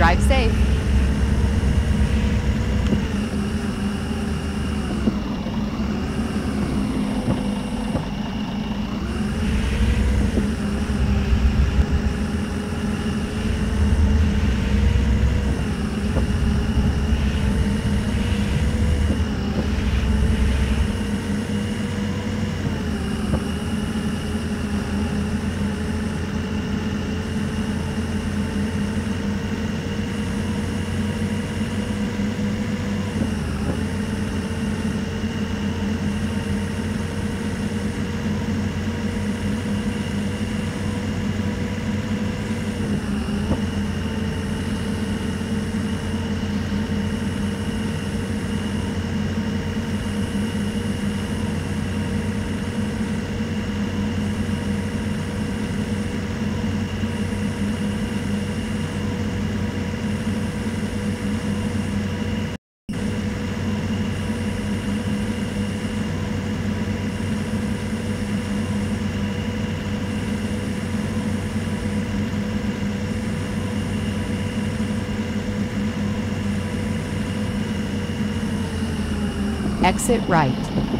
Drive safe. Exit right.